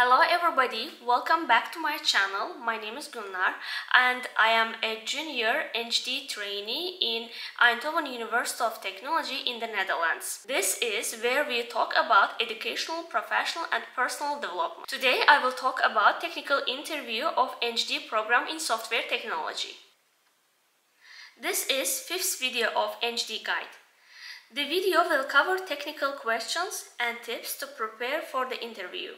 Hello everybody, welcome back to my channel. My name is Gulnar and I am a junior EngD trainee in Eindhoven University of Technology in the Netherlands. This is where we talk about educational, professional and personal development. Today I will talk about technical interview of EngD program in software technology. This is fifth video of EngD guide. The video will cover technical questions and tips to prepare for the interview.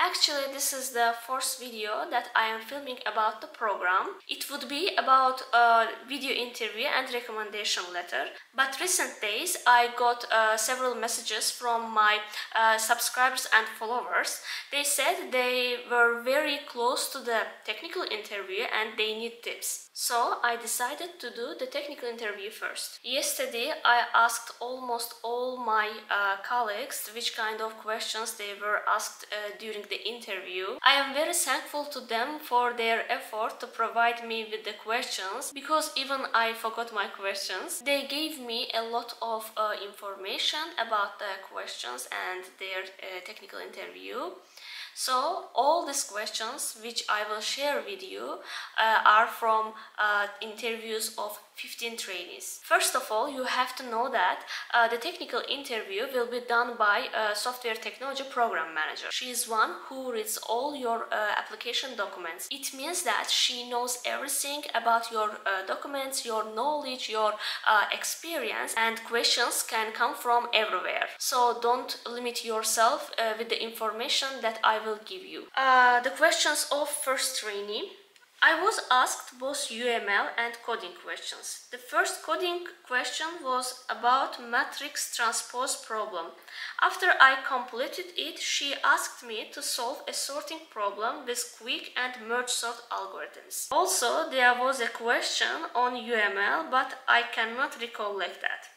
Actually, this is the first video that I am filming about the program. It would be about a video interview and recommendation letter. But recent days I got uh, several messages from my uh, subscribers and followers. They said they were very close to the technical interview and they need tips. So I decided to do the technical interview first. Yesterday I asked almost all my uh, colleagues which kind of questions they were asked uh, during the interview. I am very thankful to them for their effort to provide me with the questions because even I forgot my questions. They gave me a lot of uh, information about the questions and their uh, technical interview. So all these questions which I will share with you uh, are from uh, interviews of 15 trainees. First of all, you have to know that uh, the technical interview will be done by a software technology program manager. She is one who reads all your uh, application documents. It means that she knows everything about your uh, documents, your knowledge, your uh, experience and questions can come from everywhere. So don't limit yourself uh, with the information that I will give you. Uh, the questions of first trainee I was asked both UML and coding questions. The first coding question was about matrix transpose problem. After I completed it, she asked me to solve a sorting problem with quick and merge sort algorithms. Also, there was a question on UML, but I cannot recollect that.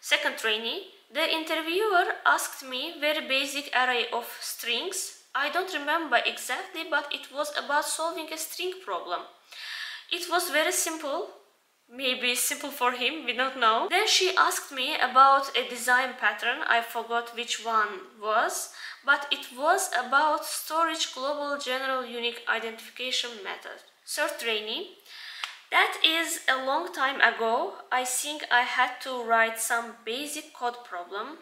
Second trainee, the interviewer asked me very basic array of strings I don't remember exactly, but it was about solving a string problem. It was very simple, maybe simple for him, we don't know. Then she asked me about a design pattern, I forgot which one was, but it was about storage global general unique identification method. Third trainee, that is a long time ago. I think I had to write some basic code problem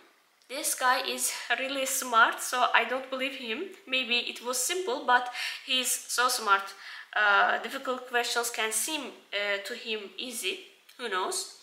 this guy is really smart, so I don't believe him. Maybe it was simple, but he's so smart. Uh, difficult questions can seem uh, to him easy, who knows.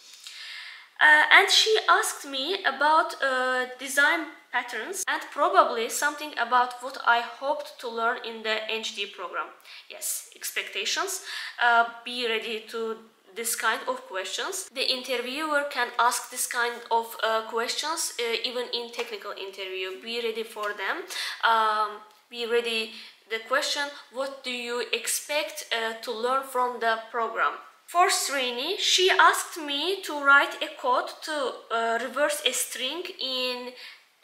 Uh, and she asked me about uh, design patterns and probably something about what I hoped to learn in the EngD program. Yes, expectations. Uh, be ready to this kind of questions. The interviewer can ask this kind of uh, questions uh, even in technical interview. Be ready for them. Um, be ready the question what do you expect uh, to learn from the program. For Srini, she asked me to write a code to uh, reverse a string in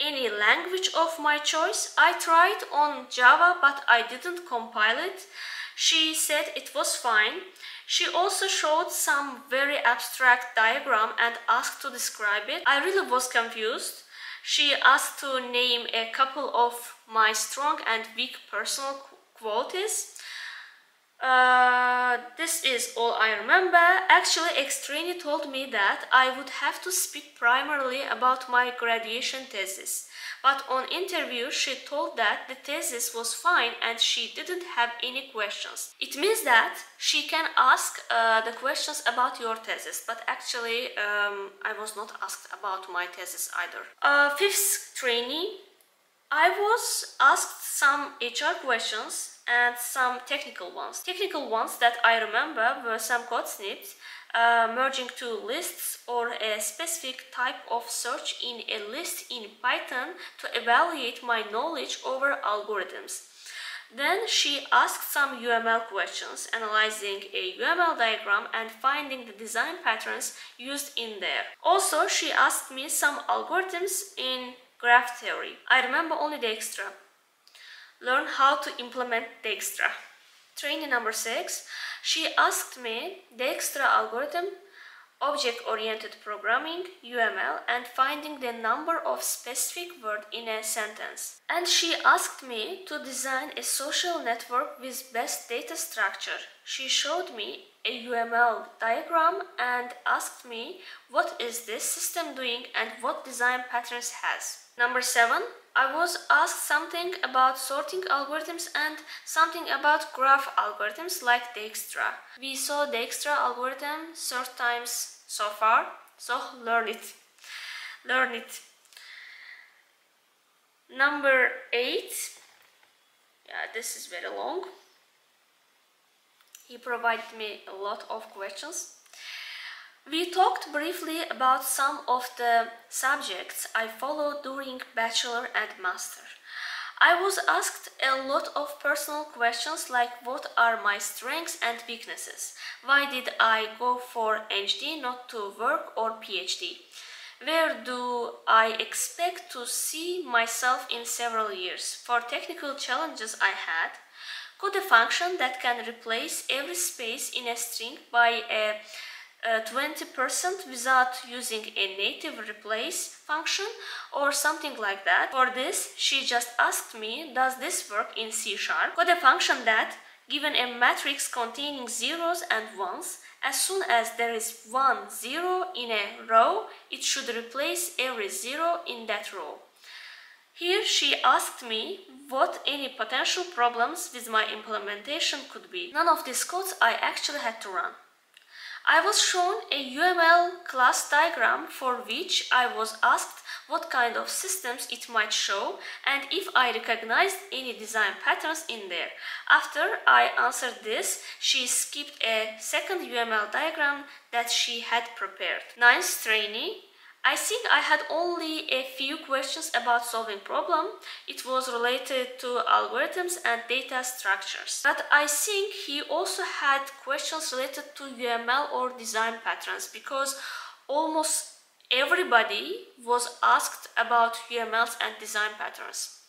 any language of my choice. I tried on Java but I didn't compile it. She said it was fine. She also showed some very abstract diagram and asked to describe it. I really was confused. She asked to name a couple of my strong and weak personal qualities. Uh, this is all I remember. Actually, Extrini told me that I would have to speak primarily about my graduation thesis. But on interview, she told that the thesis was fine and she didn't have any questions. It means that she can ask uh, the questions about your thesis, but actually um, I was not asked about my thesis either. Uh, fifth trainee, I was asked some HR questions and some technical ones. Technical ones that I remember were some code snippets uh, merging two lists or a specific type of search in a list in Python to evaluate my knowledge over algorithms. Then she asked some UML questions, analyzing a UML diagram and finding the design patterns used in there. Also, she asked me some algorithms in graph theory. I remember only Dijkstra. Learn how to implement Dijkstra. Training number 6. She asked me Dijkstra algorithm object-oriented programming, UML, and finding the number of specific words in a sentence. And she asked me to design a social network with best data structure. She showed me a UML diagram and asked me what is this system doing and what design patterns has. Number seven, I was asked something about sorting algorithms and something about graph algorithms like Dijkstra. We saw Dijkstra algorithm third times so far, so learn it. Learn it. Number eight, yeah, this is very long. He provided me a lot of questions. We talked briefly about some of the subjects I followed during bachelor and master. I was asked a lot of personal questions like what are my strengths and weaknesses? Why did I go for EngD not to work or PhD? Where do I expect to see myself in several years? For technical challenges I had, could a function that can replace every space in a string by a 20% without using a native replace function or something like that. For this, she just asked me, does this work in C Sharp? Code a function that, given a matrix containing zeros and ones, as soon as there is one zero in a row, it should replace every zero in that row. Here she asked me what any potential problems with my implementation could be. None of these codes I actually had to run. I was shown a UML class diagram for which I was asked what kind of systems it might show and if I recognized any design patterns in there. After I answered this, she skipped a second UML diagram that she had prepared. Ninth trainee I think I had only a few questions about solving problem. It was related to algorithms and data structures. But I think he also had questions related to UML or design patterns because almost everybody was asked about UMLs and design patterns.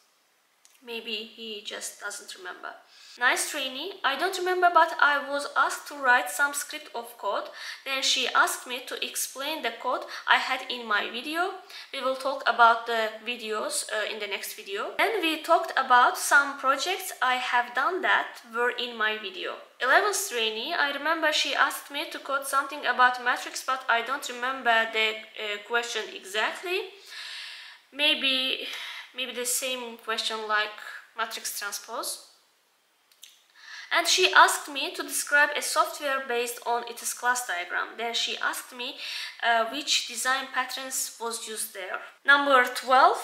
Maybe he just doesn't remember. Nice trainee. I don't remember but I was asked to write some script of code. Then she asked me to explain the code I had in my video. We will talk about the videos uh, in the next video. Then we talked about some projects I have done that were in my video. 11th trainee, I remember she asked me to code something about matrix but I don't remember the uh, question exactly. Maybe, maybe the same question like matrix transpose and she asked me to describe a software based on its class diagram. Then she asked me uh, which design patterns was used there. Number 12.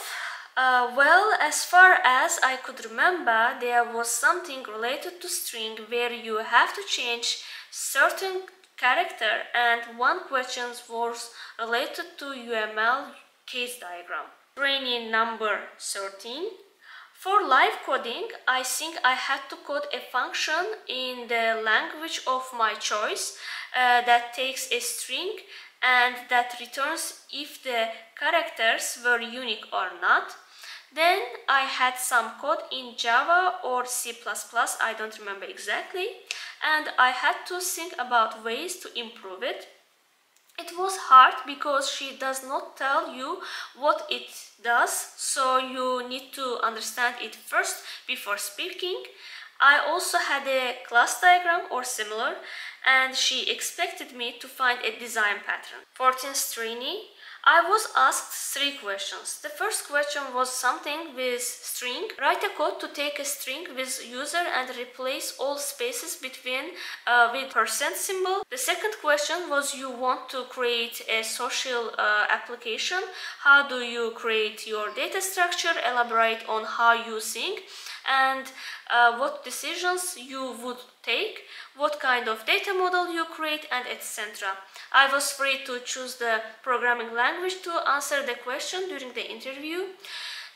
Uh, well, as far as I could remember, there was something related to string where you have to change certain character and one question was related to UML case diagram. Training number 13. For live coding, I think I had to code a function in the language of my choice uh, that takes a string and that returns if the characters were unique or not. Then I had some code in Java or C++, I don't remember exactly, and I had to think about ways to improve it. It was hard because she does not tell you what it does, so you need to understand it first before speaking. I also had a class diagram or similar and she expected me to find a design pattern. 14th trainee, I was asked three questions. The first question was something with string. Write a code to take a string with user and replace all spaces between uh, with percent symbol. The second question was you want to create a social uh, application. How do you create your data structure? Elaborate on how you think and uh, what decisions you would take, what kind of data model you create and etc. I was free to choose the programming language to answer the question during the interview.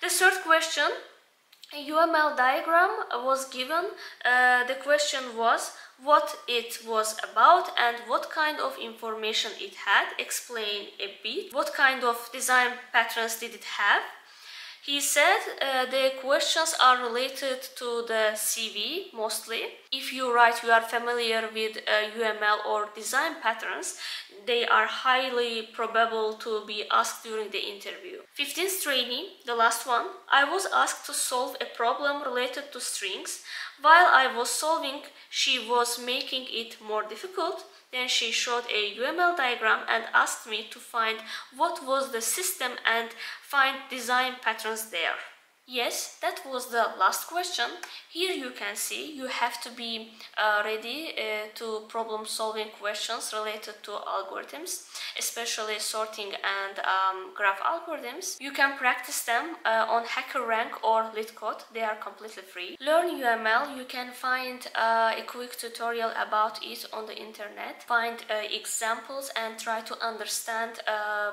The third question, UML diagram was given. Uh, the question was what it was about and what kind of information it had, explain a bit, what kind of design patterns did it have, He said uh, the questions are related to the CV mostly. If you write you are familiar with uh, UML or design patterns, they are highly probable to be asked during the interview. 15th training, the last one, I was asked to solve a problem related to strings. While I was solving, she was making it more difficult. Then she showed a UML diagram and asked me to find what was the system and find design patterns there. Yes, that was the last question. Here you can see you have to be uh, ready uh, to problem solving questions related to algorithms, especially sorting and um, graph algorithms. You can practice them uh, on HackerRank or LeetCode. They are completely free. Learn UML. You can find uh, a quick tutorial about it on the internet. Find uh, examples and try to understand uh,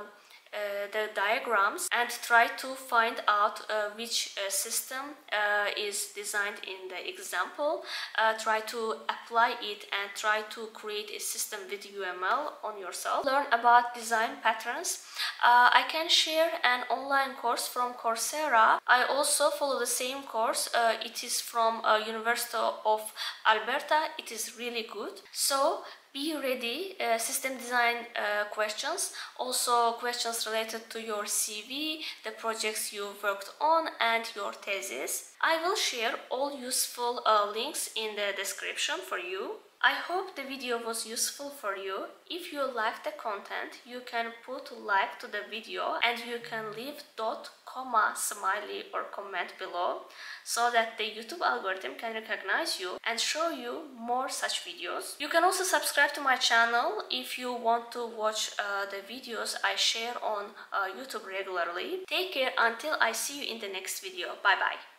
the diagrams and try to find out uh, which uh, system uh, is designed in the example. Uh, try to apply it and try to create a system with UML on yourself. Learn about design patterns. Uh, I can share an online course from Coursera. I also follow the same course. It is from University of Alberta. It is really good. So be ready uh, system design uh, questions. Also questions related to your CV the projects you worked on and your thesis. I will share all useful uh, links in the description for you I hope the video was useful for you. If you like the content, you can put like to the video and you can leave dot, comma, smiley or comment below so that the YouTube algorithm can recognize you and show you more such videos. You can also subscribe to my channel if you want to watch uh, the videos I share on uh, YouTube regularly. Take care until I see you in the next video. Bye bye.